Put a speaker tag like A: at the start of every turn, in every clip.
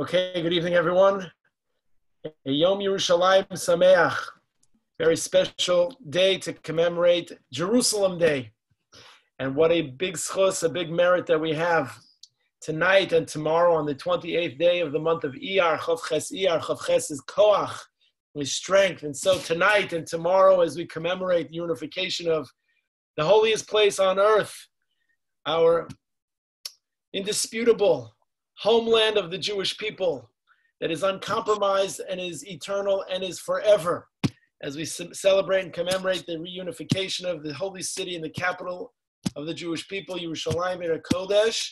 A: Okay, good evening, everyone. Yom Yerushalayim Sameach, very special day to commemorate Jerusalem Day. And what a big zchus, a big merit that we have tonight and tomorrow on the 28th day of the month of Iyar, Chavches Iyar. Chavches is Koach, with strength. And so tonight and tomorrow, as we commemorate the unification of the holiest place on earth, our indisputable homeland of the Jewish people that is uncompromised and is eternal and is forever. As we celebrate and commemorate the reunification of the holy city and the capital of the Jewish people, Yerushalayim and Kodesh,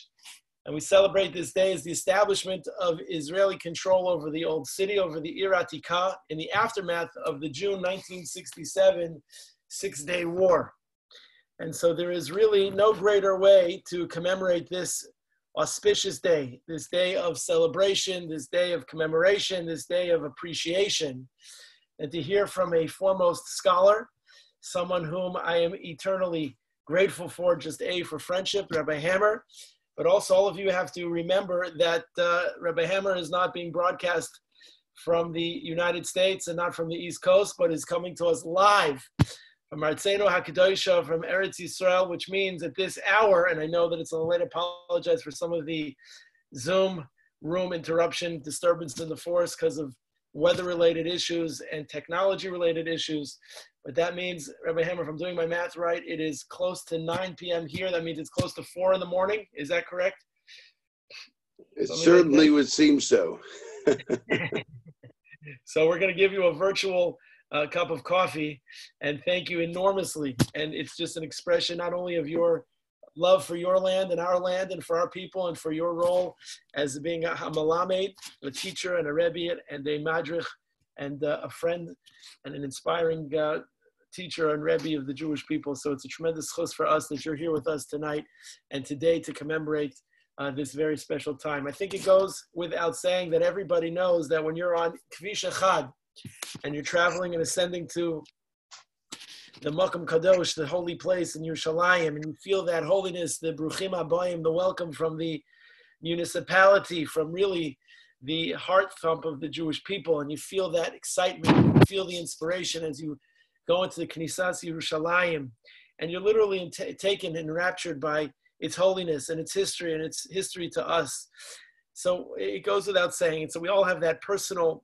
A: and we celebrate this day as the establishment of Israeli control over the old city, over the Ir Atikah, in the aftermath of the June 1967 Six Day War. And so there is really no greater way to commemorate this auspicious day, this day of celebration, this day of commemoration, this day of appreciation, and to hear from a foremost scholar, someone whom I am eternally grateful for, just A, for friendship, Rabbi Hammer, but also all of you have to remember that uh, Rabbi Hammer is not being broadcast from the United States and not from the East Coast, but is coming to us live from Artzeno HaKadoshah from Eretz Yisrael, which means at this hour, and I know that it's a little late apologize for some of the Zoom room interruption, disturbance in the forest because of weather-related issues and technology-related issues. But that means, Rabbi Hammer, if I'm doing my math right, it is close to 9 p.m. here. That means it's close to 4 in the morning. Is that correct?
B: It Something certainly like would seem so.
A: so we're going to give you a virtual a cup of coffee and thank you enormously. And it's just an expression not only of your love for your land and our land and for our people and for your role as being a hamalamed, a teacher and a rebbe and a madrich and uh, a friend and an inspiring uh, teacher and rebbe of the Jewish people. So it's a tremendous chus for us that you're here with us tonight and today to commemorate uh, this very special time. I think it goes without saying that everybody knows that when you're on Kvish and you're traveling and ascending to the Makam Kadosh, the holy place in Yerushalayim, and you feel that holiness, the Bruchim HaBaim, the welcome from the municipality, from really the heart thump of the Jewish people, and you feel that excitement, you feel the inspiration as you go into the Knesset Yerushalayim, and you're literally t- taken and enraptured by its holiness and its history and its history to us. So it goes without saying. And so we all have that personal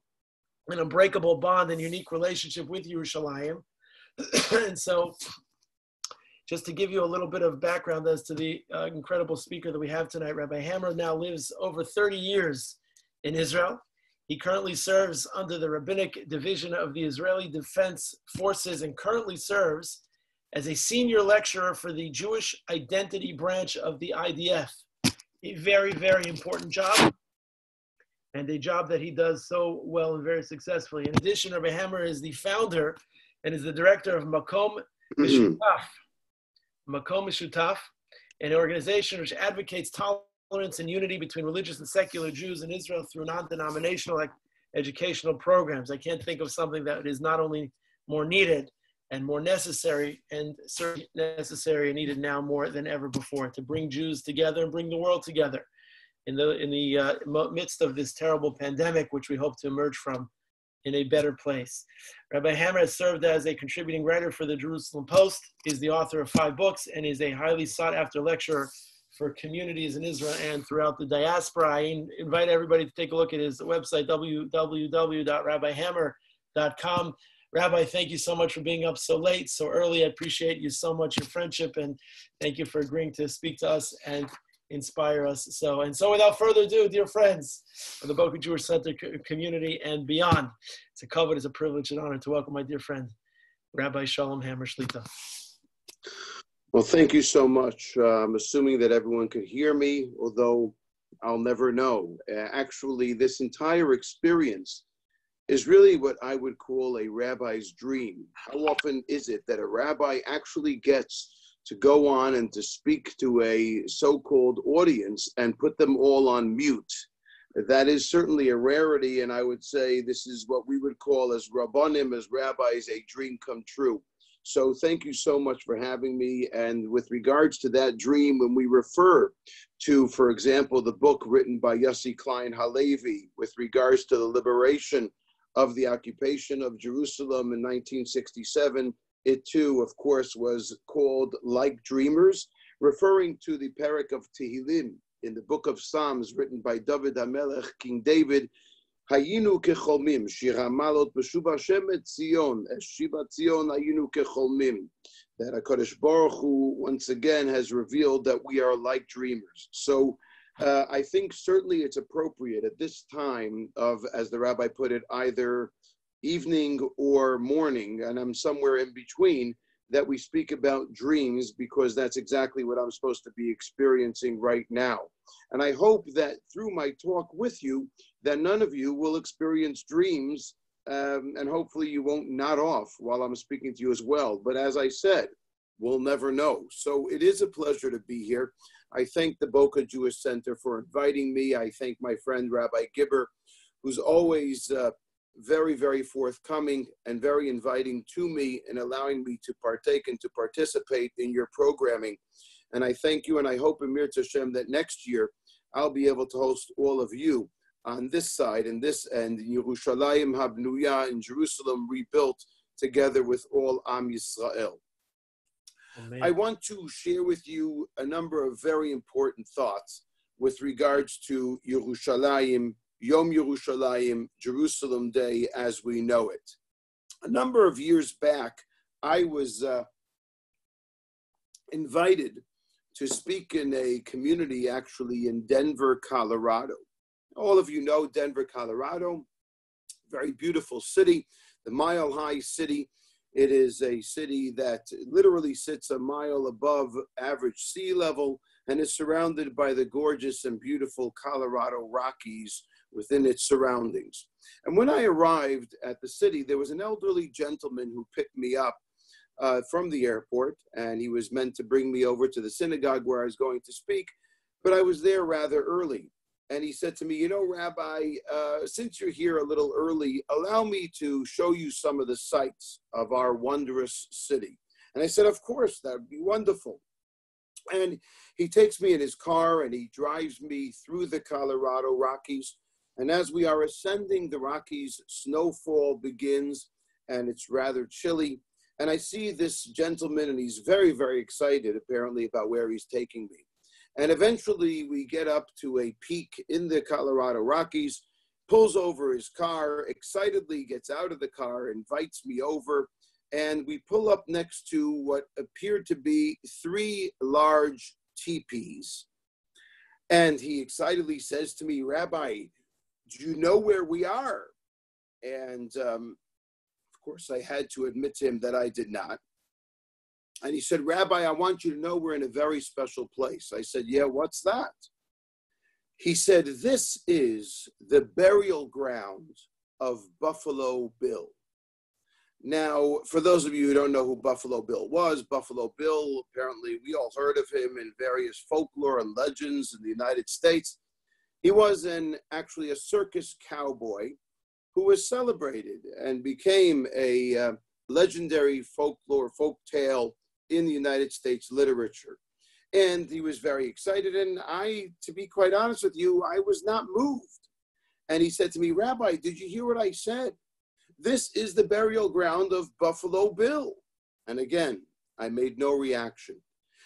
A: an unbreakable bond and unique relationship with Yerushalayim. and so, just to give you a little bit of background as to the uh, incredible speaker that we have tonight, Rabbi Hammer now lives over 30 years in Israel. He currently serves under the Rabbinic Division of the Israeli Defense Forces and currently serves as a senior lecturer for the Jewish Identity Branch of the IDF. A very, very important job and a job that he does so well and very successfully. In addition, Rabbi Hammer is the founder and is the director of Makom Meshutaf. Mm-hmm. Makom Meshutaf, an organization which advocates tolerance and unity between religious and secular Jews in Israel through non-denominational educational programs. I can't think of something that is not only more needed and more necessary and certainly necessary and needed now more than ever before to bring Jews together and bring the world together in the in the uh, midst of this terrible pandemic, which we hope to emerge from in a better place. Rabbi Hammer has served as a contributing writer for the Jerusalem Post, is the author of five books, and is a highly sought after lecturer for communities in Israel and throughout the diaspora. I invite everybody to take a look at his website, www.rabbihammer.com. Rabbi, thank you so much for being up so late, so early. I appreciate you so much, your friendship, and thank you for agreeing to speak to us and inspire us. So, and so without further ado, dear friends of the Boca Jewish Center community and beyond, it's a kavod, it's a privilege and honor to welcome my dear friend, Rabbi Shalom Hammer Shlita.
B: Well, thank you so much. Uh, I'm assuming that everyone could hear me, although I'll never know. Uh, actually, this entire experience is really what I would call a rabbi's dream. How often is it that a rabbi actually gets to go on and to speak to a so-called audience and put them all on mute. That is certainly a rarity, and I would say this is what we would call as rabbanim, as rabbis, a dream come true. So thank you so much for having me. And with regards to that dream, when we refer to, for example, the book written by Yossi Klein Halevi with regards to the liberation of the occupation of Jerusalem in 1967, it too, of course, was called Like Dreamers, referring to the Perek of Tehillim in the book of Psalms written by David HaMelech, King David, Hayinu kecholmim, shira malot Hashem et Zion, es hayinu kecholmim. That HaKadosh Baruch Hu once again has revealed that we are like dreamers. So uh, I think certainly it's appropriate at this time of, as the rabbi put it, either evening or morning, and I'm somewhere in between, that we speak about dreams because that's exactly what I'm supposed to be experiencing right now. And I hope that through my talk with you, that none of you will experience dreams, um, and hopefully you won't nod off while I'm speaking to you as well. But as I said, we'll never know. So it is a pleasure to be here. I thank the Boca Jewish Center for inviting me. I thank my friend Rabbi Gibber, who's always uh, very, very forthcoming and very inviting to me and allowing me to partake and to participate in your programming. And I thank you, and I hope, Amir Tashem, that next year I'll be able to host all of you on this side and this end, in Yerushalayim Habnuya in Jerusalem, rebuilt together with all Am Yisrael. Amen. I want to share with you a number of very important thoughts with regards to Yerushalayim, Yom Yerushalayim, Jerusalem Day as we know it. A number of years back, I was uh, invited to speak in a community actually in Denver, Colorado. All of you know Denver, Colorado, very beautiful city, the mile high city. It is a city that literally sits a mile above average sea level and is surrounded by the gorgeous and beautiful Colorado Rockies within its surroundings. And when I arrived at the city, there was an elderly gentleman who picked me up uh, from the airport, and he was meant to bring me over to the synagogue where I was going to speak, but I was there rather early and he said to me, You know, Rabbi, uh, since you're here a little early, allow me to show you some of the sights of our wondrous city. And I said, Of course, that would be wonderful. And he takes me in his car and he drives me through the Colorado Rockies. And as we are ascending the Rockies, snowfall begins and it's rather chilly. And I see this gentleman, and he's very, very excited apparently about where he's taking me. And eventually we get up to a peak in the Colorado Rockies, pulls over his car, excitedly gets out of the car, invites me over, and we pull up next to what appeared to be three large teepees. And he excitedly says to me, Rabbi, do you know where we are? And um, of course, I had to admit to him that I did not. And he said, Rabbi, I want you to know we're in a very special place. I said, Yeah, what's that? He said, This is the burial ground of Buffalo Bill. Now, for those of you who don't know who Buffalo Bill was, Buffalo Bill, apparently we all heard of him in various folklore and legends in the United States. He was an actually a circus cowboy who was celebrated and became a uh, legendary folklore, folk tale in the United States literature. And he was very excited. And I, to be quite honest with you, I was not moved. And he said to me, Rabbi, did you hear what I said? This is the burial ground of Buffalo Bill. And again, I made no reaction.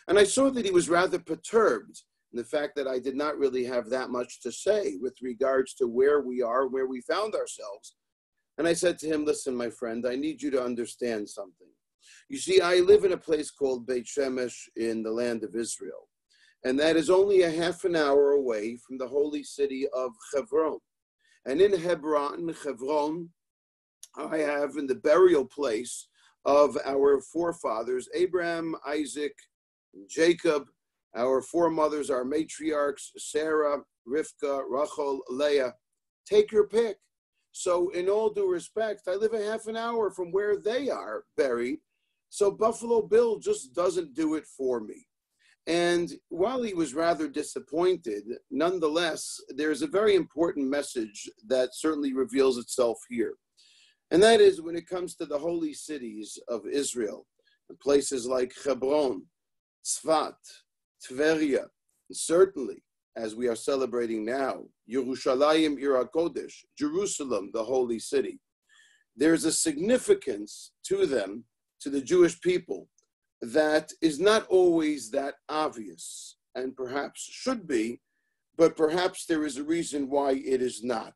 B: And I saw that he was rather perturbed in the fact that I did not really have that much to say with regards to where we are, where we found ourselves. And I said to him, Listen, my friend, I need you to understand something. You see, I live in a place called Beit Shemesh in the land of Israel, and that is only a half an hour away from the holy city of Hebron. And in Hebron, Hebron, I have in the burial place of our forefathers, Abraham, Isaac, Jacob, our foremothers, our matriarchs, Sarah, Rivka, Rachel, Leah. Take your pick. So, in all due respect, I live a half an hour from where they are buried, so Buffalo Bill just doesn't do it for me. And while he was rather disappointed, nonetheless, there's a very important message that certainly reveals itself here. And that is when it comes to the holy cities of Israel, places like Hebron, Tzfat, Tveria, certainly, as we are celebrating now, Yerushalayim Jerusalem, the holy city. There's a significance to them, to the Jewish people, that is not always that obvious, and perhaps should be, but perhaps there is a reason why it is not.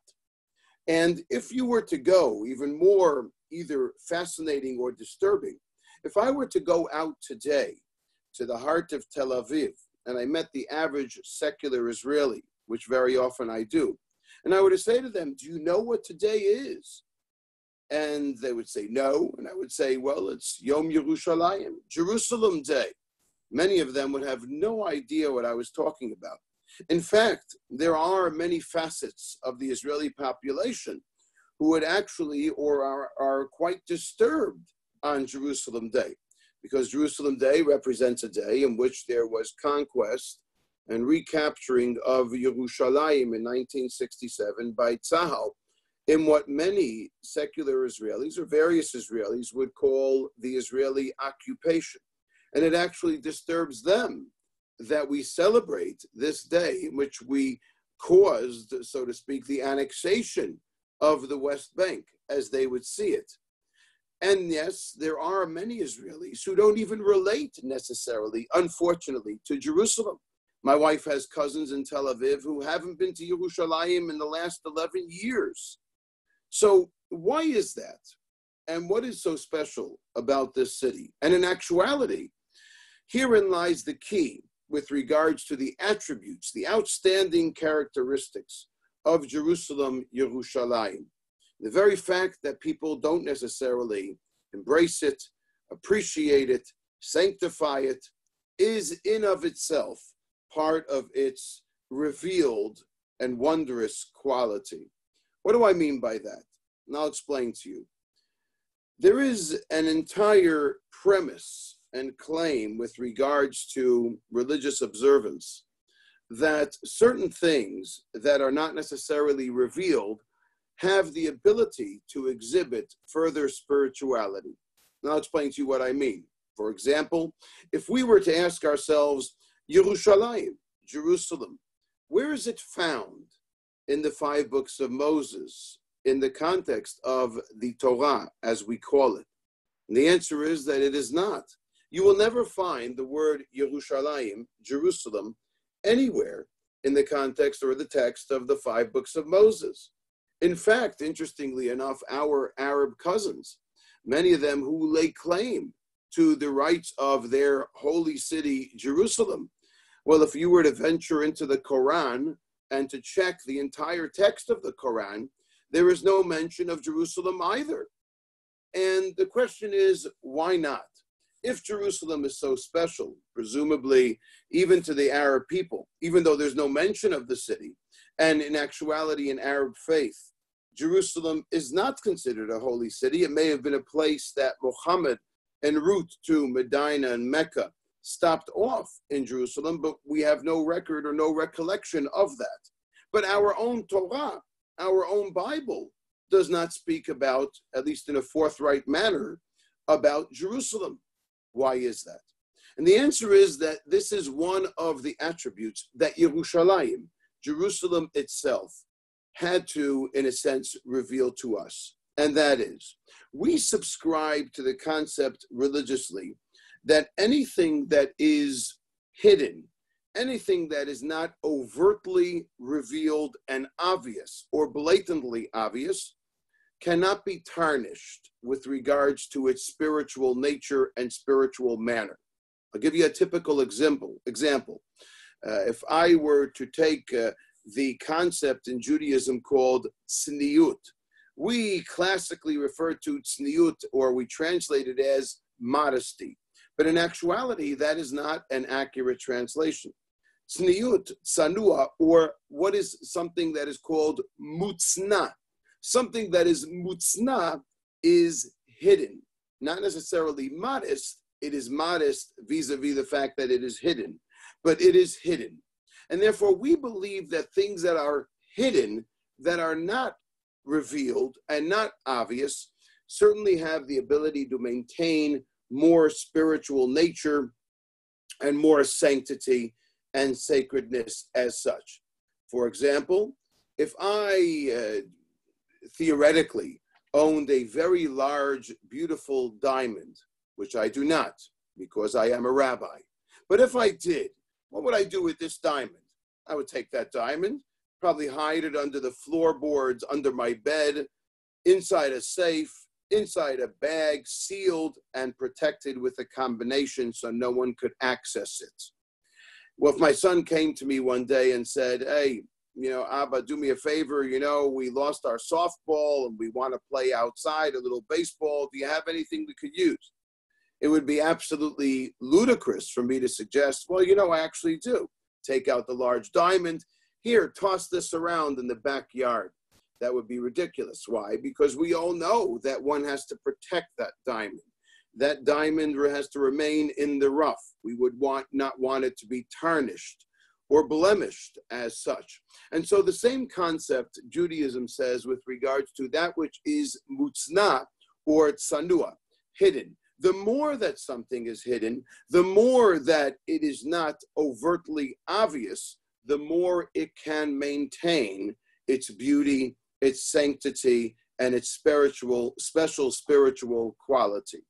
B: And if you were to go, even more either fascinating or disturbing, if I were to go out today to the heart of Tel Aviv and I met the average secular Israeli, which very often I do, and I would say to them, Do you know what today is? And they would say, No. And I would say, Well, it's Yom Yerushalayim, Jerusalem Day. Many of them would have no idea what I was talking about. In fact, there are many facets of the Israeli population who would actually or are, are quite disturbed on Jerusalem Day, because Jerusalem Day represents a day in which there was conquest and recapturing of Yerushalayim in 1967 by Tzahal in what many secular Israelis or various Israelis would call the Israeli occupation. And it actually disturbs them that we celebrate this day in which we caused, so to speak, the annexation of the West Bank as they would see it. And yes, there are many Israelis who don't even relate necessarily, unfortunately, to Jerusalem. My wife has cousins in Tel Aviv who haven't been to Yerushalayim in the last 11 years. So, why is that? And what is so special about this city? And in actuality, herein lies the key with regards to the attributes, the outstanding characteristics of Jerusalem, Yerushalayim. The very fact that people don't necessarily embrace it, appreciate it, sanctify it, is in of itself part of its revealed and wondrous quality. What do I mean by that? And I'll explain to you. There is an entire premise and claim with regards to religious observance that certain things that are not necessarily revealed have the ability to exhibit further spirituality. Now I'll explain to you what I mean. For example, if we were to ask ourselves, Yerushalayim, Jerusalem, where is it found in the five books of Moses in the context of the Torah, as we call it? And the answer is that it is not. You will never find the word Yerushalayim, Jerusalem, anywhere in the context or the text of the five books of Moses. In fact, interestingly enough, our Arab cousins, many of them who lay claim to the rights of their holy city, Jerusalem, well, if you were to venture into the Quran and to check the entire text of the Quran, there is no mention of Jerusalem either. And the question is, why not? if Jerusalem is so special, presumably even to the Arab people, even though there's no mention of the city, and in actuality in Arab faith, Jerusalem is not considered a holy city. It may have been a place that Muhammad en route to Medina and Mecca stopped off in Jerusalem, but we have no record or no recollection of that. But our own Torah, our own Bible, does not speak about, at least in a forthright manner, about Jerusalem. Why is that? And the answer is that this is one of the attributes that Yerushalayim, Jerusalem itself, had to, in a sense, reveal to us. And that is, we subscribe to the concept religiously that anything that is hidden, anything that is not overtly revealed and obvious or blatantly obvious, cannot be tarnished with regards to its spiritual nature and spiritual manner. I'll give you a typical example. Example: if I were to take uh, the concept in Judaism called tzniut, we classically refer to tzniut, or we translate it as modesty, but in actuality, that is not an accurate translation. Tzniut, tsanua, or what is something that is called mutzna, something that is mutzna is hidden, not necessarily modest. It is modest vis-a-vis the fact that it is hidden, but it is hidden. And therefore, we believe that things that are hidden, that are not revealed and not obvious, certainly have the ability to maintain more spiritual nature and more sanctity and sacredness as such. For example, if I uh, theoretically owned a very large, beautiful diamond, which I do not because I am a rabbi, but if I did, what would I do with this diamond? I would take that diamond, probably hide it under the floorboards, under my bed, inside a safe, inside a bag, sealed and protected with a combination so no one could access it. Well, if my son came to me one day and said, Hey, you know, Abba, do me a favor. You know, we lost our softball and we want to play outside a little baseball. Do you have anything we could use? It would be absolutely ludicrous for me to suggest, well, you know, I actually do. Take out the large diamond. Here, toss this around in the backyard. That would be ridiculous. Why? Because we all know that one has to protect that diamond. That diamond has to remain in the rough. We would want not want it to be tarnished or blemished as such. And so the same concept Judaism says with regards to that which is mutzna or tsanua, hidden. The more that something is hidden, the more that it is not overtly obvious, the more it can maintain its beauty, its sanctity, and its spiritual, special spiritual quality.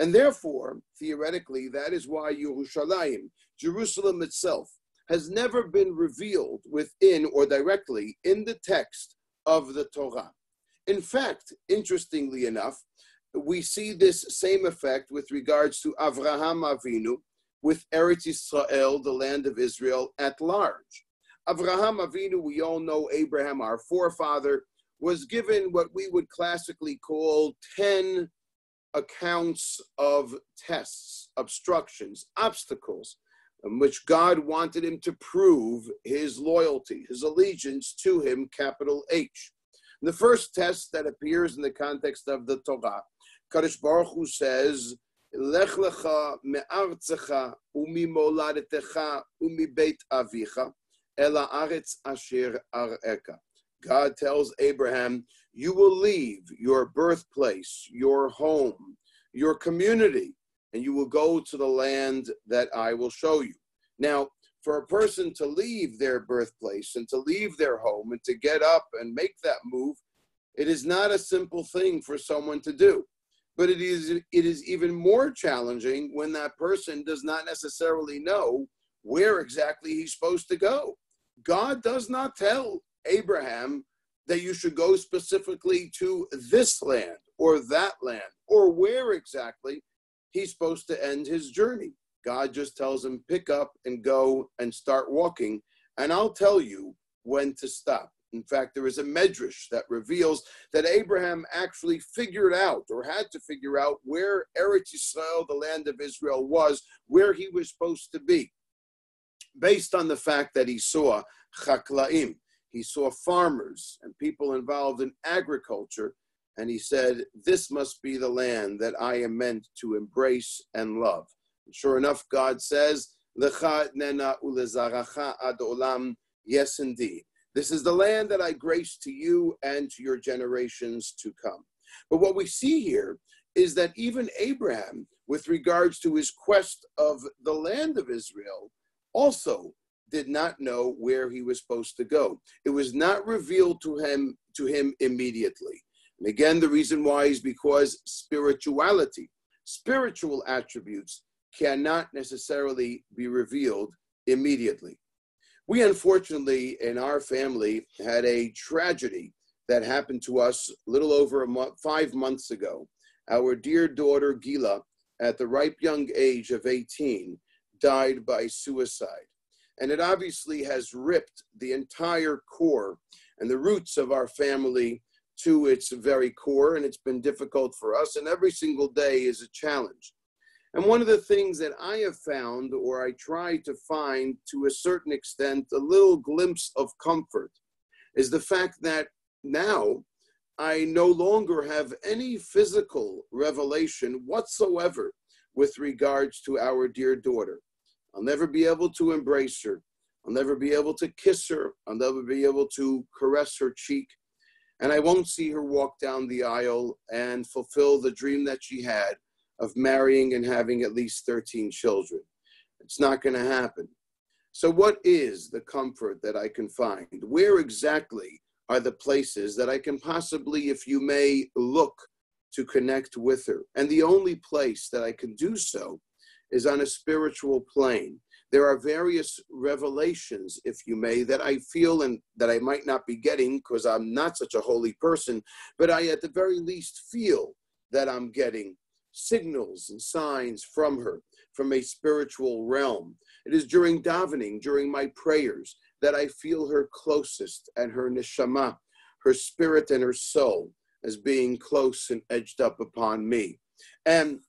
B: And therefore, theoretically, that is why Yerushalayim, Jerusalem itself, has never been revealed within or directly in the text of the Torah. In fact, interestingly enough, we see this same effect with regards to Avraham Avinu with Eretz Israel, the land of Israel at large. Avraham Avinu, we all know Abraham, our forefather, was given what we would classically call 10 accounts of tests, obstructions, obstacles in which God wanted him to prove his loyalty, his allegiance to him, capital H. The first test that appears in the context of the Torah, Kadosh Baruch Hu says, Lech lecha me'artzecha u'mimoladetecha u'mibeit avicha ela aretz asher ar'eka. God tells Abraham, you will leave your birthplace, your home, your community, and you will go to the land that I will show you. Now, for a person to leave their birthplace and to leave their home and to get up and make that move, it is not a simple thing for someone to do. But it is it is even more challenging when that person does not necessarily know where exactly he's supposed to go. God does not tell Abraham that you should go specifically to this land or that land or where exactly he's supposed to end his journey. God just tells him, pick up and go and start walking, and I'll tell you when to stop. In fact, there is a medrash that reveals that Abraham actually figured out or had to figure out where Eretz Yisrael, the land of Israel, was, where he was supposed to be, based on the fact that he saw chaklaim, he saw farmers and people involved in agriculture and he said, This must be the land that I am meant to embrace and love. And sure enough, God says, Lecha nena ad olam. Yes, indeed. This is the land that I grace to you and to your generations to come. But what we see here is that even Abraham, with regards to his quest of the land of Israel, also did not know where he was supposed to go. It was not revealed to him to him immediately. And again, the reason why is because spirituality, spiritual attributes cannot necessarily be revealed immediately. We unfortunately in our family had a tragedy that happened to us a little over a month, five months ago. Our dear daughter Gila, at the ripe young age of 18, died by suicide. And it obviously has ripped the entire core and the roots of our family to its very core, and it's been difficult for us. And every single day is a challenge. And one of the things that I have found, or I try to find to a certain extent, a little glimpse of comfort, is the fact that now I no longer have any physical revelation whatsoever with regards to our dear daughter. I'll never be able to embrace her. I'll never be able to kiss her. I'll never be able to caress her cheek and I won't see her walk down the aisle and fulfill the dream that she had of marrying and having at least 13 children. It's not going to happen. So, what is the comfort that I can find? Where exactly are the places that I can possibly, if you may, look to connect with her? And the only place that I can do so is on a spiritual plane. There are various revelations, if you may, that I feel and that I might not be getting because I'm not such a holy person, but I at the very least feel that I'm getting signals and signs from her, from a spiritual realm. It is during davening, during my prayers, that I feel her closest and her neshama, her spirit and her soul, as being close and edged up upon me. And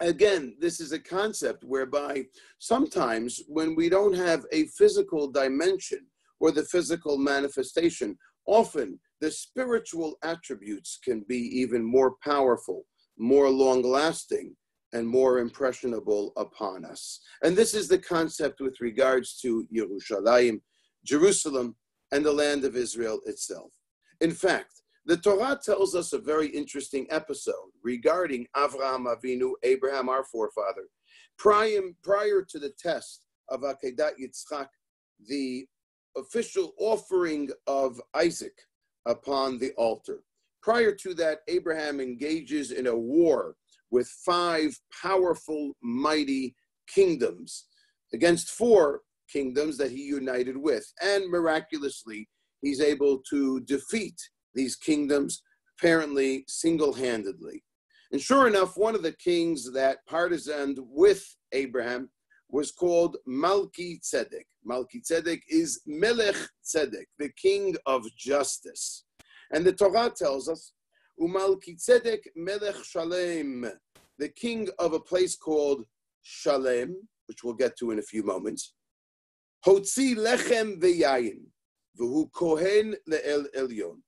B: again, this is a concept whereby sometimes when we don't have a physical dimension or the physical manifestation, often the spiritual attributes can be even more powerful, more long lasting, and more impressionable upon us. And this is the concept with regards to Yerushalayim, Jerusalem, and the land of Israel itself. In fact, the Torah tells us a very interesting episode regarding Avraham Avinu, Abraham, our forefather. Prior, prior to the test of Akedat Yitzchak, the official offering of Isaac upon the altar. Prior to that, Abraham engages in a war with five powerful, mighty kingdoms against four kingdoms that he united with. And miraculously, he's able to defeat these kingdoms, apparently single handedly. And sure enough, one of the kings that partisaned with Abraham was called Malki Tzedek. Malki Tzedek is Melech Tzedek, the king of justice. And the Torah tells us Umal Umalkitzedek Melech Shalem, the king of a place called Shalem, which we'll get to in a few moments. Hotzi lechem veyayin, v'hu kohen le'el elyon.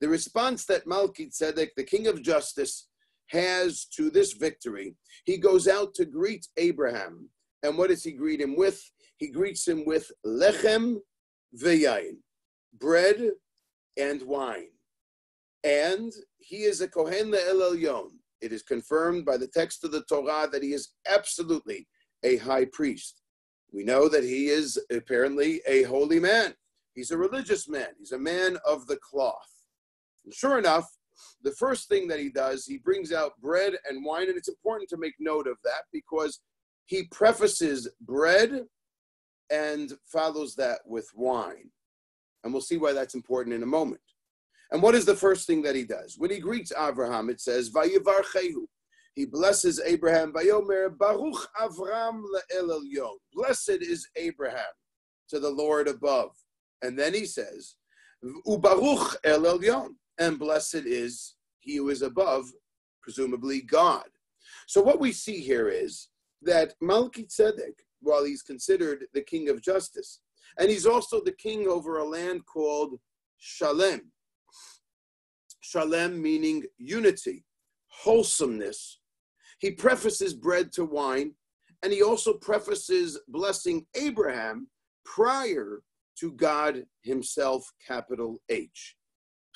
B: The response that Malki Tzedek, the king of justice, has to this victory, he goes out to greet Abraham. And what does he greet him with? He greets him with lechem veyayin, bread and wine and he is a Kohen Le'el Elyon. It is confirmed by the text of the Torah that he is absolutely a high priest. We know that he is apparently a holy man. He's a religious man. He's a man of the cloth. And sure enough, the first thing that he does, he brings out bread and wine, and it's important to make note of that because he prefaces bread and follows that with wine. And we'll see why that's important in a moment. And what is the first thing that he does? When he greets Abraham, it says, Vayivarchehu. He blesses Abraham. Vayomer Baruch Avram le'el elyon. Blessed is Abraham to the Lord above. And then he says, Ubaruch el elyon. And blessed is he who is above, presumably God. So what we see here is that Malki Tzedek, while he's considered the king of justice, and he's also the king over a land called Shalem, Shalem meaning unity, wholesomeness. He prefaces bread to wine, and he also prefaces blessing Abraham prior to God himself, capital H.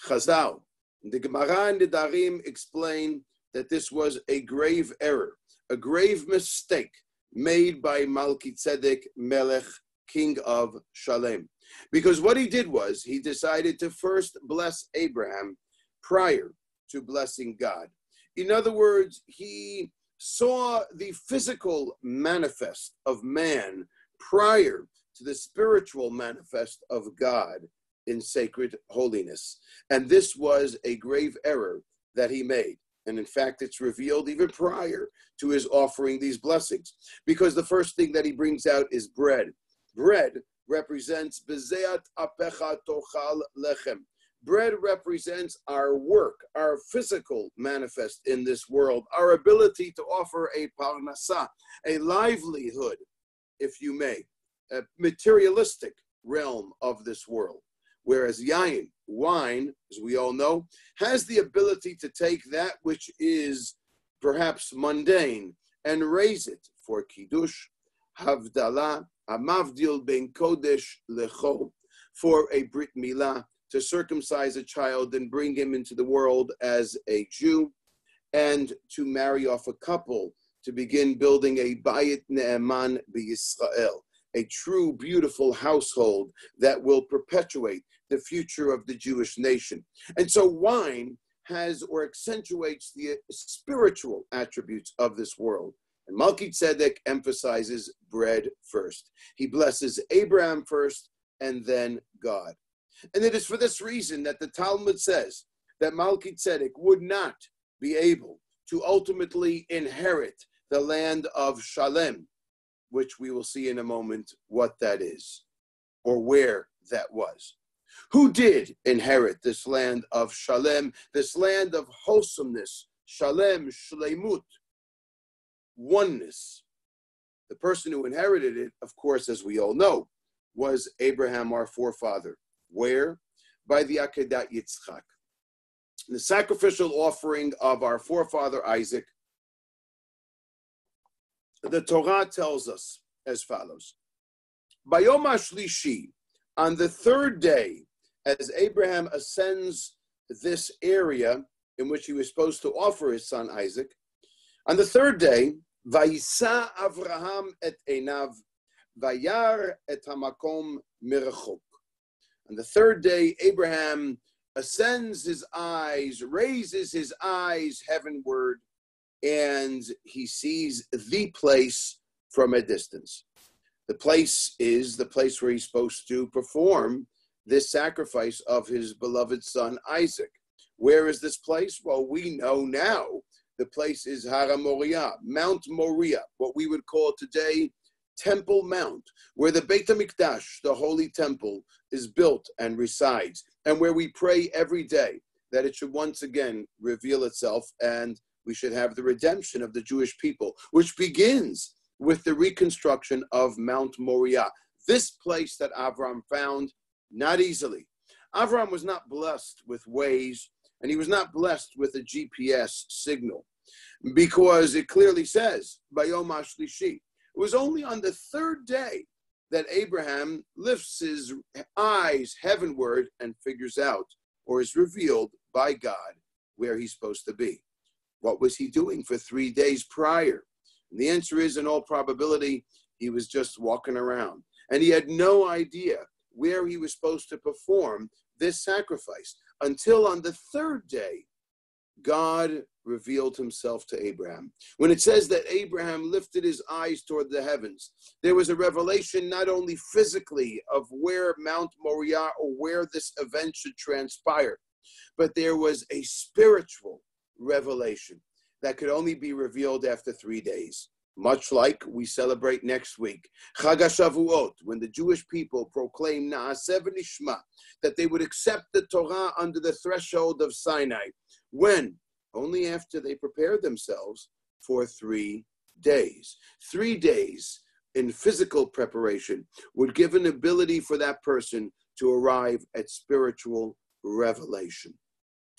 B: Chazal. The Gemara and the Darim explain that this was a grave error, a grave mistake made by Malki Tzedek Melech, king of Shalem. Because what he did was he decided to first bless Abraham prior to blessing God. In other words, he saw the physical manifest of man prior to the spiritual manifest of God in sacred holiness. And this was a grave error that he made. And in fact, it's revealed even prior to his offering these blessings, because the first thing that he brings out is bread. Bread represents bezeat apecha tochal lechem. Bread represents our work, our physical manifest in this world, our ability to offer a parnasa, a livelihood, if you may, a materialistic realm of this world. Whereas yain, wine, as we all know, has the ability to take that which is perhaps mundane and raise it for kiddush, havdalah, amavdil ben kodesh lecho, for a brit milah, to circumcise a child and bring him into the world as a Jew. and to marry off a couple to begin building a Bayit Ne'eman B'Yisrael, a true, beautiful household that will perpetuate the future of the Jewish nation. And so wine has or accentuates the spiritual attributes of this world. And Malki Tzedek emphasizes bread first. He blesses Abraham first and then God. And it is for this reason that the Talmud says that Malki Tzedek would not be able to ultimately inherit the land of Shalem, which we will see in a moment what that is or where that was. Who did inherit this land of Shalem, this land of wholesomeness, Shalem, Shleimut, oneness? The person who inherited it, of course, as we all know, was Abraham, our forefather. Where? By the Akedat Yitzchak. The sacrificial offering of our forefather Isaac, the Torah tells us as follows. Bayom Shlishi, on the third day, as Abraham ascends this area in which he was supposed to offer his son Isaac, on the third day, Vayisa Avraham et Enav, Vayar et Hamakom Mirachok. The third day, Abraham ascends his eyes, raises his eyes heavenward, and he sees the place from a distance. The place is the place where he's supposed to perform this sacrifice of his beloved son Isaac. Where is this place? Well, we know now the place is Har Moriah, Mount Moriah, what we would call today Temple Mount, where the Beit HaMikdash, the holy temple, is built and resides, and where we pray every day that it should once again reveal itself and we should have the redemption of the Jewish people, which begins with the reconstruction of Mount Moriah. This place that Avram found, not easily. Avram was not blessed with Waze, and he was not blessed with a GPS signal, because it clearly says, Bayom Ashlishi, it was only on the third day that Abraham lifts his eyes heavenward and figures out or is revealed by God where he's supposed to be. What was he doing for three days prior? And the answer is, in all probability, he was just walking around. And he had no idea where he was supposed to perform this sacrifice until on the third day, God revealed himself to Abraham. When it says that Abraham lifted his eyes toward the heavens, there was a revelation not only physically of where Mount Moriah or where this event should transpire, but there was a spiritual revelation that could only be revealed after three days. Much like we celebrate next week, Chag HaShavuot, when the Jewish people proclaim Na'aseh V'Nishma, that they would accept the Torah under the threshold of Sinai. When? Only after they prepared themselves for three days. Three days in physical preparation would give an ability for that person to arrive at spiritual revelation.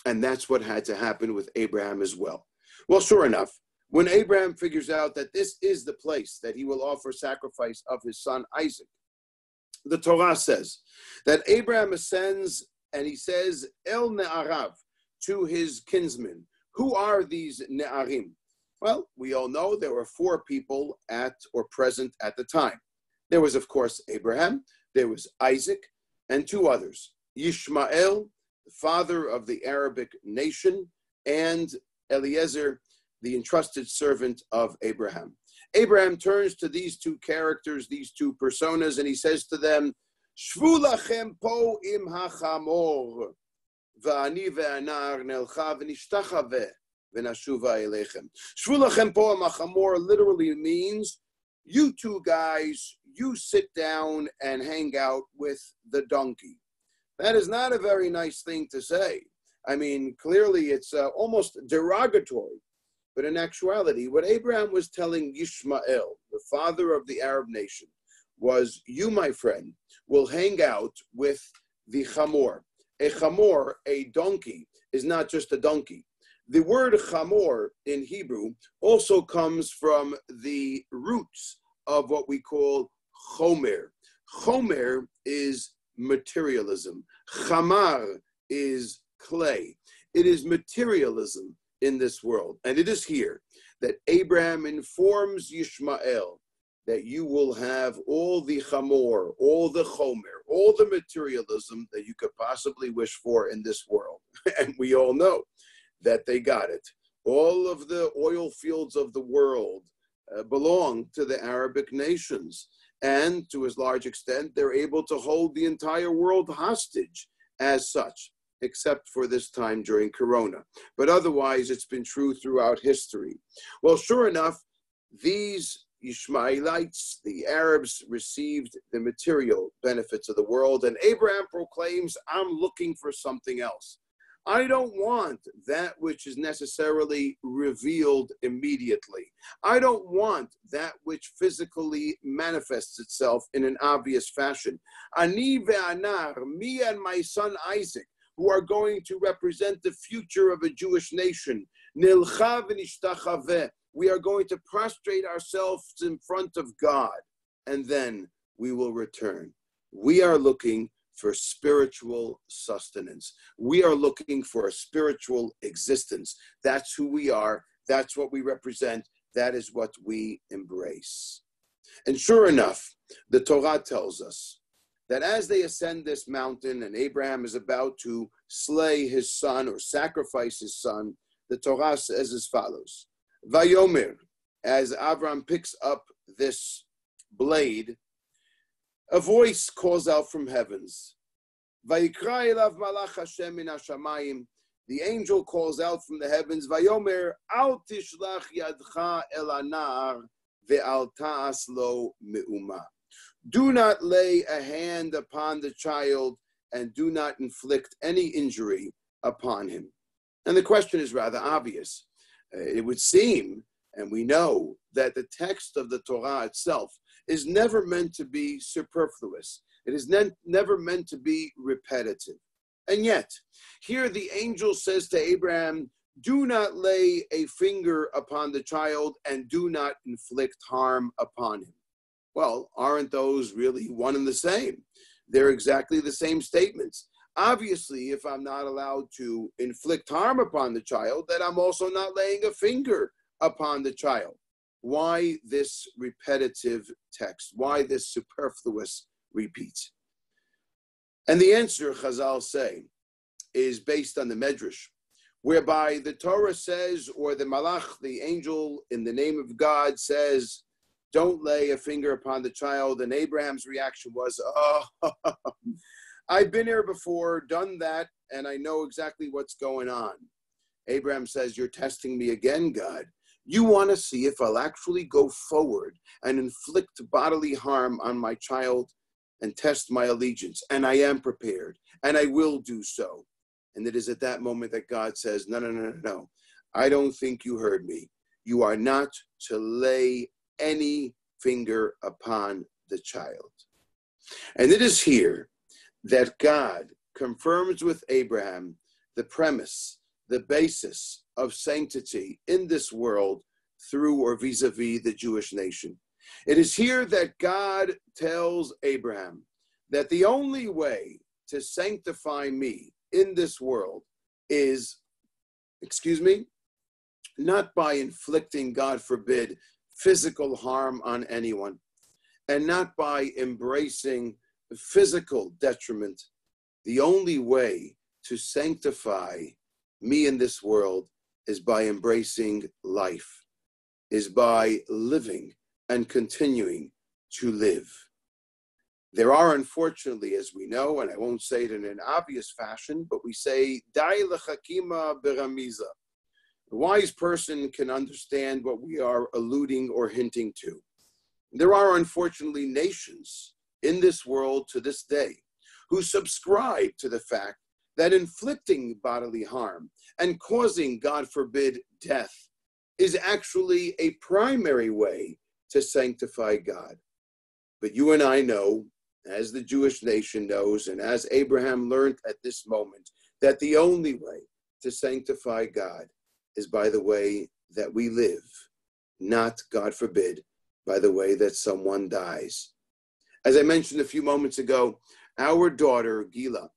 B: And that's what had to happen with Abraham as well. Well, sure enough, when Abraham figures out that this is the place that he will offer sacrifice of his son Isaac, the Torah says that Abraham ascends and he says, El Ne'arav, to his kinsmen. Who are these Ne'arim? Well, we all know there were four people at or present at the time. There was, of course, Abraham, there was Isaac, and two others Yishmael, the father of the Arabic nation, and Eliezer, the entrusted servant of Abraham. Abraham turns to these two characters, these two personas, and he says to them, Shvu lachem po im hachamor, ve'anar nelcha v'nishtachave v'nashuva elechem. Shvu lachem po im hachamor literally means, you two guys, you sit down and hang out with the donkey. That is not a very nice thing to say. I mean, clearly it's uh, almost derogatory. But in actuality, what Abraham was telling Ishmael, the father of the Arab nation, was you, my friend, will hang out with the chamor. A chamor, a donkey, is not just a donkey. The word chamor in Hebrew also comes from the roots of what we call chomer. Chomer is materialism. Chamar is clay. It is materialism in this world. And it is here that Abraham informs Yishmael that you will have all the chamor, all the chomer, all the materialism that you could possibly wish for in this world. and we all know that they got it. All of the oil fields of the world uh, belong to the Arabic nations. And to as large extent, they're able to hold the entire world hostage as such, except for this time during Corona. But otherwise, it's been true throughout history. Well, sure enough, these Ishmaelites, the Arabs, received the material benefits of the world, and Abraham proclaims, I'm looking for something else. I don't want that which is necessarily revealed immediately. I don't want that which physically manifests itself in an obvious fashion. Ani ve'anar, me and my son Isaac, who are going to represent the future of a Jewish nation, nilcha v'nishtachaveh, we are going to prostrate ourselves in front of God, and then we will return. We are looking for spiritual sustenance. We are looking for a spiritual existence. That's who we are. That's what we represent. That is what we embrace. And sure enough, the Torah tells us that as they ascend this mountain and Abraham is about to slay his son or sacrifice his son, the Torah says as follows Vayomer, as Avram picks up this blade, a voice calls out from heavens. Vayikra elav malach Hashem min hashamayim. The angel calls out from the heavens, Vayomer, al tishlach yadcha el anar ve'al ta'as lo me'uma. Do not lay a hand upon the child and do not inflict any injury upon him. And the question is rather obvious. Uh, it would seem, and we know, that the text of the Torah itself is never meant to be superfluous. It is ne- never meant to be repetitive. And yet, here the angel says to Abraham, Do not lay a finger upon the child and do not inflict harm upon him. Well, aren't those really one and the same? They're exactly the same statements. Obviously, if I'm not allowed to inflict harm upon the child, then I'm also not laying a finger upon the child. Why this repetitive text? Why this superfluous repeat? And the answer, Chazal say, is based on the Medrash, whereby the Torah says, or the Malach, the angel in the name of God says, don't lay a finger upon the child. And Abraham's reaction was, oh, I've been here before, done that, and I know exactly what's going on. Abraham says, You're testing me again, God. You want to see if I'll actually go forward and inflict bodily harm on my child and test my allegiance. And I am prepared, and I will do so. And it is at that moment that God says, No, no, no, no, no. I don't think you heard me. You are not to lay any finger upon the child. And it is here that God confirms with Abraham the premise, the basis of sanctity in this world through or vis a vis the Jewish nation. It is here that God tells Abraham that the only way to sanctify me in this world is, excuse me, not by inflicting, God forbid, physical harm on anyone, and not by embracing physical detriment, the only way to sanctify me in this world is by embracing life, is by living and continuing to live. There are, unfortunately, as we know, and I won't say it in an obvious fashion, but we say, Dai lechakima beramiza. The wise person can understand what we are alluding or hinting to. There are, unfortunately, nations in this world to this day who subscribe to the fact that inflicting bodily harm and causing, God forbid, death is actually a primary way to sanctify God. But you and I know, as the Jewish nation knows, and as Abraham learned at this moment, that the only way to sanctify God is by the way that we live, not, God forbid, by the way that someone dies. As I mentioned a few moments ago, our daughter, Gila,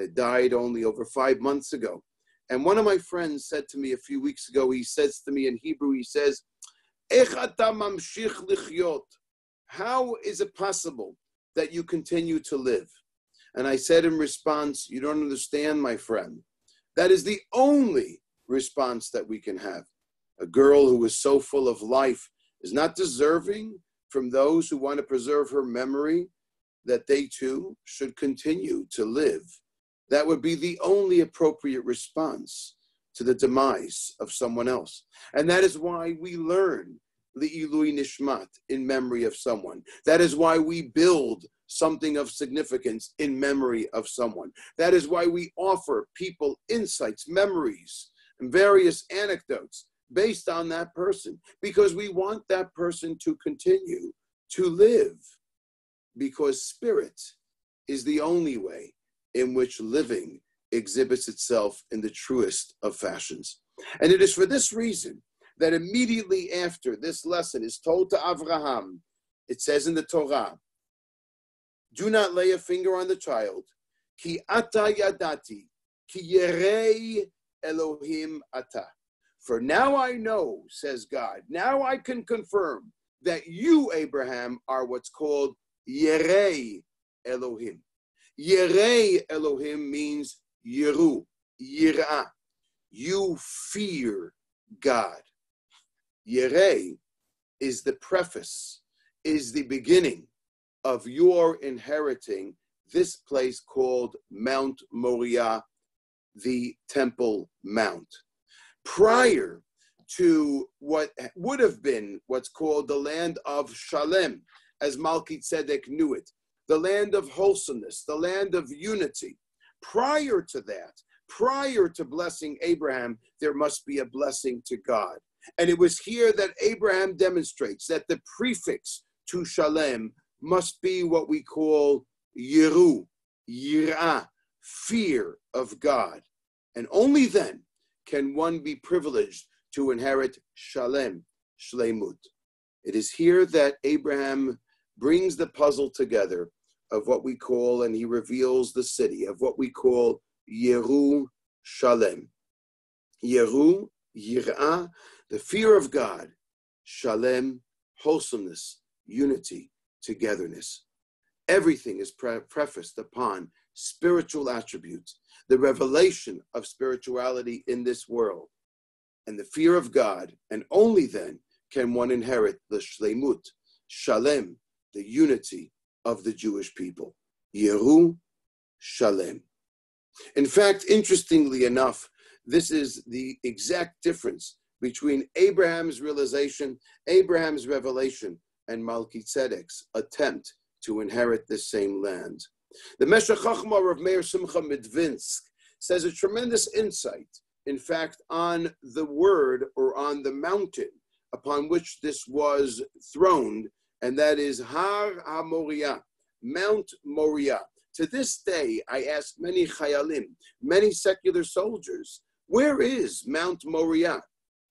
B: uh, died only over five months ago. And one of my friends said to me a few weeks ago, he says to me in Hebrew, he says, How is it possible that you continue to live? And I said in response, You don't understand, my friend. That is the only response that we can have. A girl who is so full of life is not deserving from those who want to preserve her memory that they too should continue to live. That would be the only appropriate response to the demise of someone else. And that is why we learn Li'ilui Nishmat in memory of someone. That is why we build something of significance in memory of someone. That is why we offer people insights, memories, and various anecdotes based on that person, because we want that person to continue to live, because spirit is the only way in which living exhibits itself in the truest of fashions. And it is for this reason that immediately after this lesson is told to Avraham, it says in the Torah, do not lay a finger on the child. Ki ata yadati, ki yerei Elohim ata. For now I know, says God, now I can confirm that you, Abraham, are what's called Yerei Elohim. Yerei Elohim means Yeru, Yirah. You fear God. Yerei is the preface, is the beginning of your inheriting this place called Mount Moriah, the Temple Mount. Prior to what would have been what's called the land of Shalem, as Malki Tzedek knew it, the land of wholesomeness, the land of unity. Prior to that, prior to blessing Abraham, there must be a blessing to God. And it was here that Abraham demonstrates that the prefix to Shalem must be what we call Yeru, Yirah, fear of God. And only then can one be privileged to inherit Shalem, Shlemut. It is here that Abraham brings the puzzle together of what we call, and he reveals the city of what we call Yeru Shalem. Yeru, Yirah, the fear of God, Shalem, wholesomeness, unity, togetherness. Everything is pre- prefaced upon spiritual attributes, the revelation of spirituality in this world, and the fear of God, and only then can one inherit the shlemut, shalem, the unity of the Jewish people. Yeru Shalem. In fact, interestingly enough, this is the exact difference between Abraham's realization, Abraham's revelation, and Malkitzedek's attempt to inherit the same land. The Meshech Chochmah of Meir Simcha Midvinsk says a tremendous insight, in fact, on the word or on the mountain upon which this was throned, and that is Har HaMoriah, Mount Moriah. To this day, I ask many chayalim, many secular soldiers, where is Mount Moriah?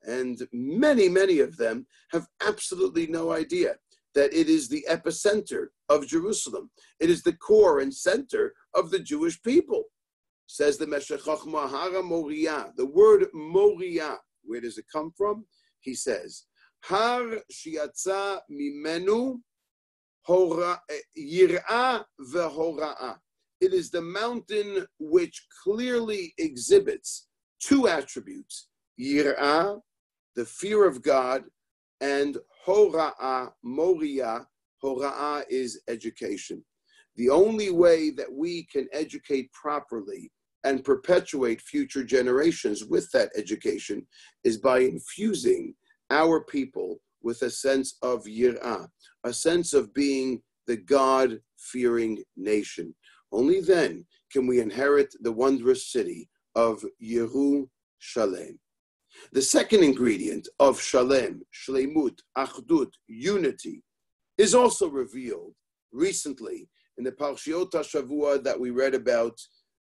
B: And many, many of them have absolutely no idea that it is the epicenter of Jerusalem. It is the core and center of the Jewish people. Says the Meshech Chochmah Har HaMoriah. The word Moriah, where does it come from? He says, Har shiatza mimenu eh, yirah vehora'ah. It is the mountain which clearly exhibits two attributes, yirah, the fear of God, and Hora'ah, Moriah, Hora'ah is education. The only way that we can educate properly and perpetuate future generations with that education is by infusing our people with a sense of yirah, a sense of being the God fearing nation. Only then can we inherit the wondrous city of Yeru Shalem. The second ingredient of shalem, shlemut, achdut, unity, is also revealed recently in the Parshiot Shavua that we read about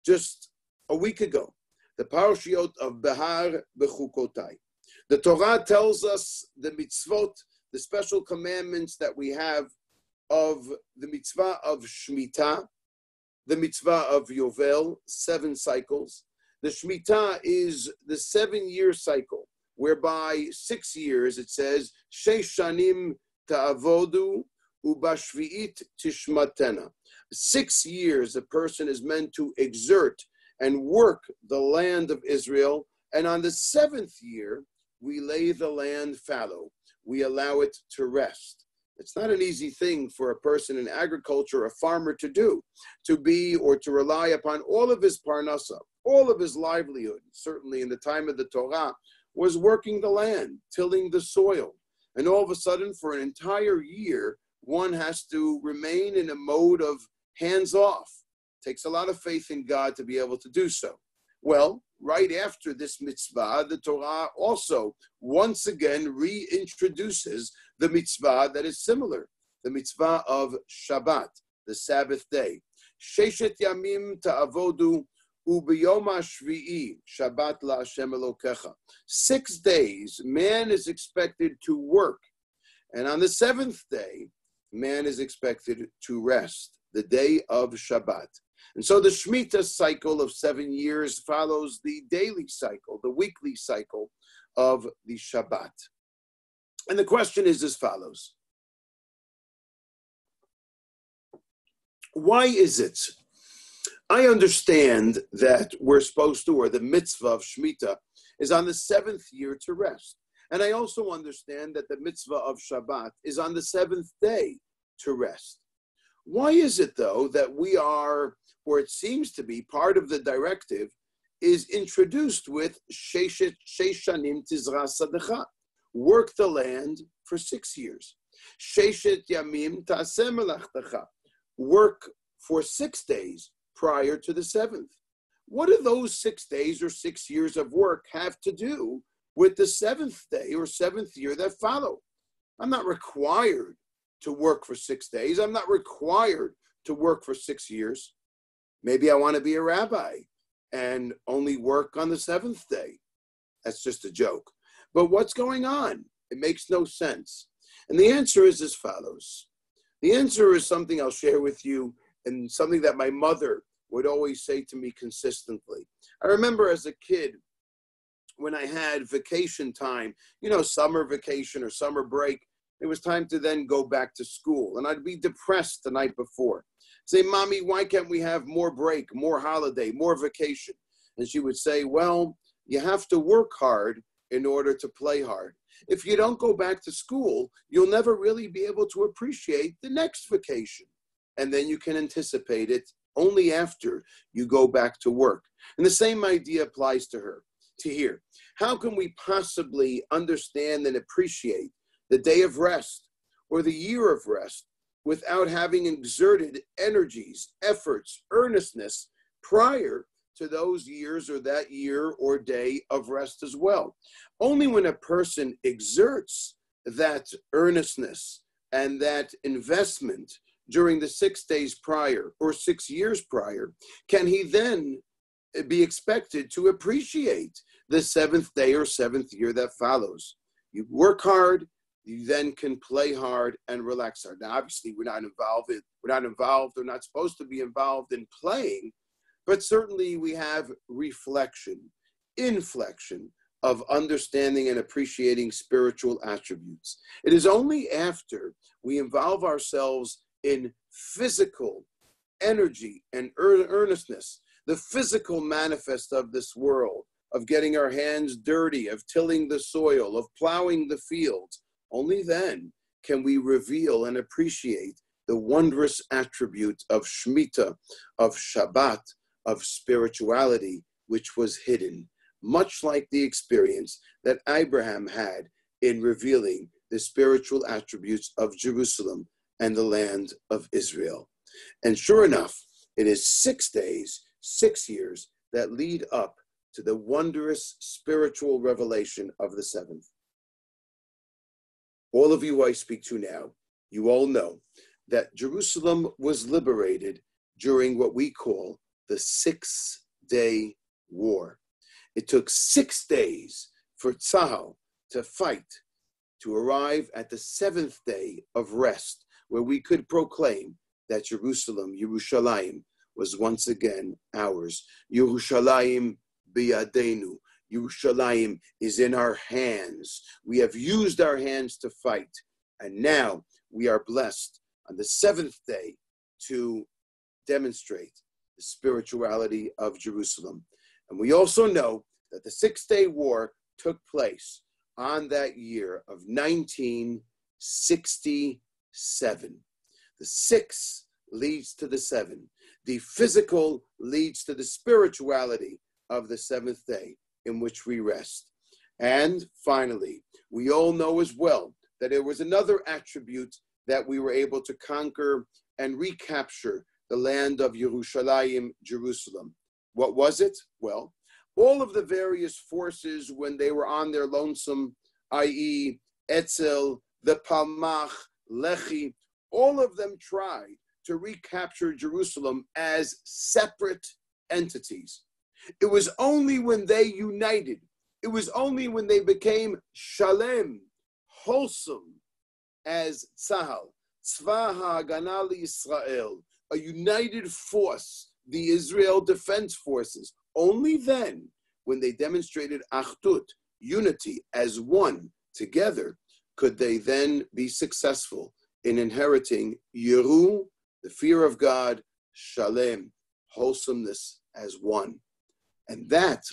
B: just a week ago, the Parshiot of Behar Bechukotai. The Torah tells us the mitzvot, the special commandments that we have of the mitzvah of Shemitah, the mitzvah of Yovel, seven cycles, The Shemitah is the seven year cycle, whereby six years it says, Sheishanim ta'avodu ubashvi'it tishmatena. Six years a person is meant to exert and work the land of Israel. And on the seventh year, we lay the land fallow. We allow it to rest. It's not an easy thing for a person in agriculture, a farmer to do, to be or to rely upon all of his parnasa, all of his livelihood, certainly in the time of the Torah, was working the land, tilling the soil. And all of a sudden, for an entire year, one has to remain in a mode of hands off. Takes a lot of faith in God to be able to do so. Well, right after this mitzvah, the Torah also once again reintroduces the mitzvah that is similar, the mitzvah of Shabbat, the Sabbath day. Sheshet yamim ta'avodu Shabbat. Six days, man is expected to work, and on the seventh day, man is expected to rest, the day of Shabbat. And so the Shemitah cycle of seven years follows the daily cycle, the weekly cycle of the Shabbat. And the question is as follows Why is it? I understand that we're supposed to, or the mitzvah of Shemitah is on the seventh year to rest. And I also understand that the mitzvah of Shabbat is on the seventh day to rest. Why is it, though, that we are, or it seems to be, part of the directive is introduced with Sheshet Sheshanim Tizra Sadecha? work the land for six years. Sheshet yamim ta'aseh Work for six days prior to the seventh. What do those six days or six years of work have to do with the seventh day or seventh year that follow? I'm not required to work for six days. I'm not required to work for six years. Maybe I want to be a rabbi and only work on the seventh day. That's just a joke. But what's going on? It makes no sense. And the answer is as follows. The answer is something I'll share with you and something that my mother would always say to me consistently. I remember as a kid, when I had vacation time, you know, summer vacation or summer break, it was time to then go back to school. And I'd be depressed the night before. Say, Mommy, why can't we have more break, more holiday, more vacation? And she would say, Well, you have to work hard in order to play hard. If you don't go back to school, you'll never really be able to appreciate the next vacation. And then you can anticipate it only after you go back to work. And the same idea applies to her, to here. How can we possibly understand and appreciate the day of rest or the year of rest without having exerted energies, efforts, earnestness prior to those years or that year or day of rest as well. Only when a person exerts that earnestness and that investment during the six days prior or six years prior can he then be expected to appreciate the seventh day or seventh year that follows. You work hard, you then can play hard and relax hard. Now, obviously, we're not involved in, we're not involved, we're not supposed to be involved in playing, but certainly we have reflection, inflection of understanding and appreciating spiritual attributes. It is only after we involve ourselves in physical energy and earnestness, the physical manifest of this world, of getting our hands dirty, of tilling the soil, of plowing the fields, only then can we reveal and appreciate the wondrous attribute of Shemitah, of Shabbat, of spirituality which was hidden, much like the experience that Abraham had in revealing the spiritual attributes of Jerusalem and the land of Israel. And sure enough, it is six days, six years that lead up to the wondrous spiritual revelation of the seventh. All of you I speak to now, you all know that Jerusalem was liberated during what we call the Six Day War. It took six days for Tzahal to fight to arrive at the seventh day of rest, where we could proclaim that Jerusalem, Yerushalayim, was once again ours. Yerushalayim biyadenu. Yerushalayim is in our hands. We have used our hands to fight, and now we are blessed on the seventh day to demonstrate the spirituality of Jerusalem. And we also know that the Six Day War took place on that year of 1967. The six leads to the seven. The physical leads to the spirituality of the seventh day in which we rest. And finally, we all know as well that there was another attribute that we were able to conquer and recapture the land of Yerushalayim, Jerusalem. What was it? Well, all of the various forces when they were on their lonesome, i.e., Etzel, the Palmach, Lehi, all of them tried to recapture Jerusalem as separate entities. It was only when they united, it was only when they became shalem, wholesome, as Tzahal, Tzva Haganah LeIsrael, a united force, the Israel Defense Forces. Only then, when they demonstrated Achdut, unity as one together, could they then be successful in inheriting Yeru, the fear of God, Shalem, wholesomeness as one. And that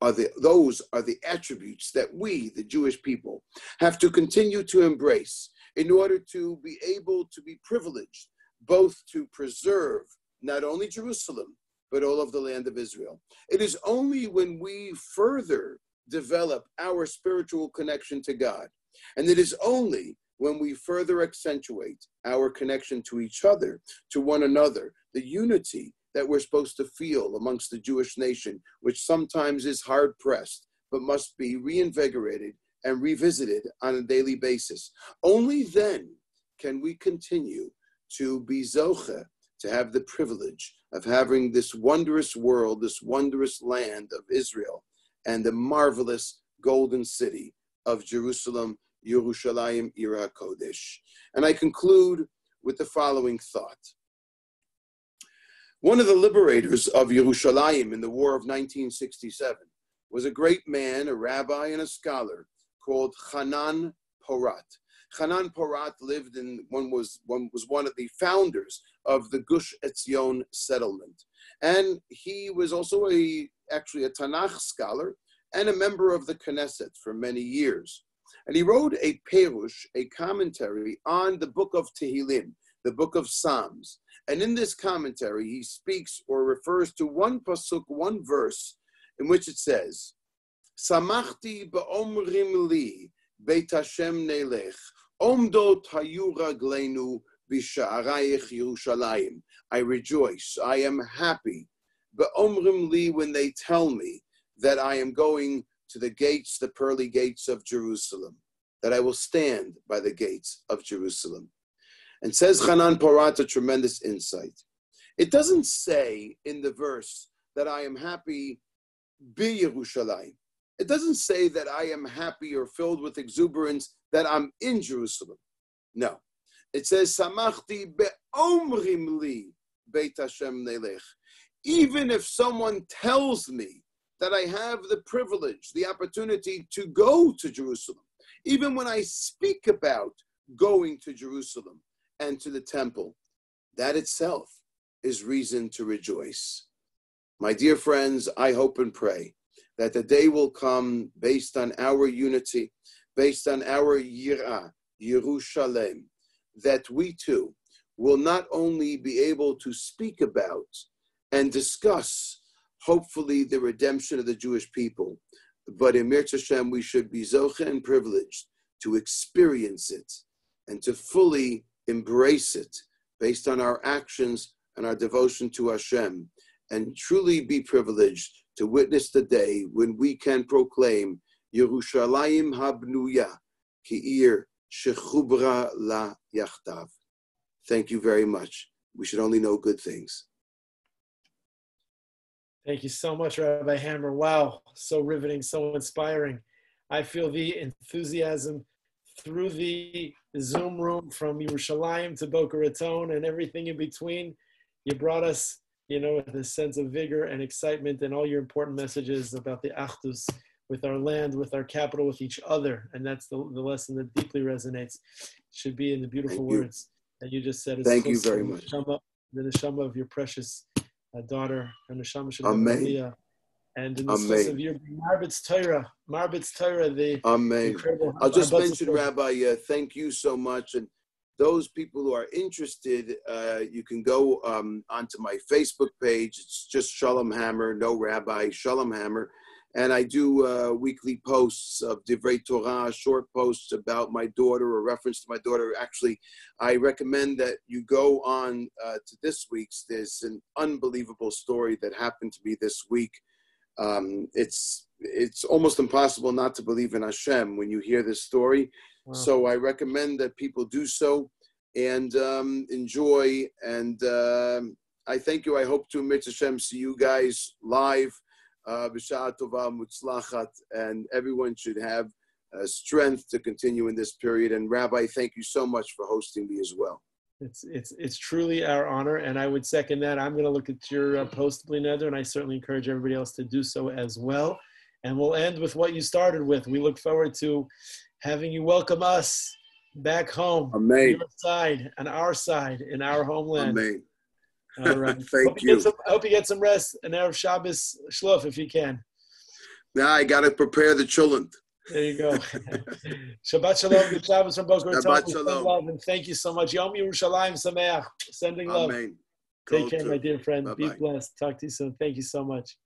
B: are the, those are the attributes that we, the Jewish people, have to continue to embrace in order to be able to be privileged both to preserve not only Jerusalem, but all of the land of Israel. It is only when we further develop our spiritual connection to God, and it is only when we further accentuate our connection to each other, to one another, the unity that we're supposed to feel amongst the Jewish nation, which sometimes is hard pressed, but must be reinvigorated and revisited on a daily basis. Only then can we continue to be Zocha, to have the privilege of having this wondrous world, this wondrous land of Israel, and the marvelous golden city of Jerusalem, Yerushalayim Ir HaKodesh. And I conclude with the following thought. One of the liberators of Yerushalayim in the War of 1967 was a great man, a rabbi, and a scholar called Hanan Porat. Hanan Porat lived in one was one was one of the founders of the Gush Etzion settlement, and he was also a actually a Tanakh scholar and a member of the Knesset for many years. And he wrote a perush, a commentary on the book of Tehillim, the book of Psalms. And in this commentary, he speaks or refers to one pasuk, one verse, in which it says, Samachti ba'omrim li, Beit Hashem nelech, omdot hayu raglenu b'sha'arayich Yerushalayim. I rejoice, I am happy, ba'omrim li, when they tell me that I am going to the gates, the pearly gates of Jerusalem, that I will stand by the gates of Jerusalem. And says Hanan Porat a tremendous insight. It doesn't say in the verse that I am happy be Yerushalayim. It doesn't say that I am happy or filled with exuberance that I'm in Jerusalem. No. It says, Samachti be'omrim li Beit Hashem nelech. Even if someone tells me that I have the privilege, the opportunity to go to Jerusalem. Even when I speak about going to Jerusalem and to the temple, that itself is reason to rejoice. My dear friends, I hope and pray that the day will come based on our unity, based on our Yirah, Yerushalem, that we too will not only be able to speak about and discuss hopefully the redemption of the Jewish people. But in Mirz Hashem, we should be zocha and privileged to experience it and to fully embrace it based on our actions and our devotion to Hashem, and truly be privileged to witness the day when we can proclaim Yerushalayim habnuya ki'ir shechubra la yachdav. Thank you very much. We should only know good things.
A: Thank you so much, Rabbi Hammer. Wow, so riveting, so inspiring. I feel the enthusiasm through the Zoom room from Yerushalayim to Boca Raton and everything in between. You brought us you know, with a sense of vigor and excitement and all your important messages about the Achdus with our land, with our capital, with each other. And that's the, the lesson that deeply resonates. Should be in the beautiful
B: Thank
A: words that you just said.
B: Thank you very much.
A: Neshama, the neshama of your precious uh, daughter, and neshama should
B: Amen.
A: and in the space of your Marbitz Torah, Marbitz Torah, the
B: Amen.
A: incredible.
B: I'll just mention, Rabbi, uh, thank you so much. And those people who are interested, uh, you can go um, onto my Facebook page. It's just Shalom Hammer, no Rabbi, Shalom Hammer. And I do uh, weekly posts of Divrei Torah, short posts about my daughter or reference to my daughter. Actually, I recommend that you go on uh, to this week's. There's an unbelievable story that happened to me this week. Um, it's it's almost impossible not to believe in Hashem when you hear this story.
A: Wow.
B: So I recommend that people do so and um, enjoy. And um I thank you. I hope to Mitzvah Hashem see you guys live uh, tova mutzlachat, and everyone should have uh, strength to continue in this period. And Rabbi, thank you so much for hosting me as well.
A: It's it's it's truly our honor, and I would second that. I'm going to look at your uh, post, Nether, and I certainly encourage everybody else to do so as well. And we'll end with what you started with. We look forward to having you welcome us back home,
B: Amen.
A: your side and our side in our homeland.
B: Amen.
A: All right.
B: Thank
A: hope
B: you.
A: Get some, I hope you get some rest and Erev Shabbos shluff if you can.
B: Now I got to prepare the children.
A: There you go. Shabbat shalom. Good Shabbos from Boca
B: Shabbat
A: Raton.
B: shalom.
A: Love and thank you so much. Yom Yerushalayim Sameach. Sending love.
B: Amen.
A: Take
B: Kol
A: care,
B: tov.
A: my dear friend. Be
B: Bye-bye.
A: blessed. Talk to you soon. Thank you so much.